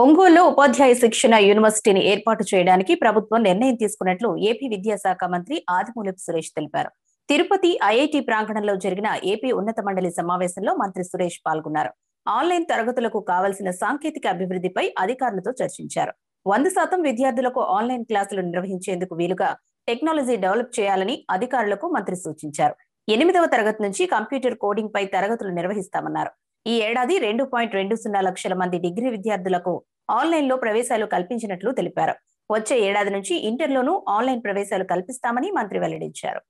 ఒంగోలులో ఉపాధ్యాయ శిక్షణ యూనివర్సిటీని ఏర్పాటు చేయడానికి ప్రభుత్వం నిర్ణయం తీసుకున్నట్లు ఏపీ విద్యాశాఖ మంత్రి ఆదిమూలపు సురేష్ తెలిపారు. తిరుపతి ఐఐటి ప్రాంగణంలో జరిగిన ఏపీ ఉన్నత మండలి సమావేశంలో మంత్రి సురేష్ పాల్గొన్నారు. ఆన్లైన్ తరగతులకు కావలసిన సాంకేతిక అభివృద్ధిపై అధికారులతో చర్చించారు. వంద శాతం విద్యార్థులకు ఆన్లైన్ క్లాసులు నిర్వహించేందుకు వీలుగా టెక్నాలజీ డెవలప్ చేయాలని అధికారులకు మంత్రి సూచించారు. ఎనిమిదవ తరగతి నుంచి కంప్యూటర్ కోడింగ్ పై తరగతులు నిర్వహిస్తామన్నారు. ఈ ఏడాది రెండు పాయింట్ రెండు సున్నా లక్షల మంది డిగ్రీ విద్యార్థులకు ఆన్లైన్లో ప్రవేశాలు కల్పించినట్లు తెలిపారు. వచ్చే ఏడాది నుంచి ఇంటర్లోనూ ఆన్లైన్ ప్రవేశాలు కల్పిస్తామని మంత్రి వెల్లడించారు.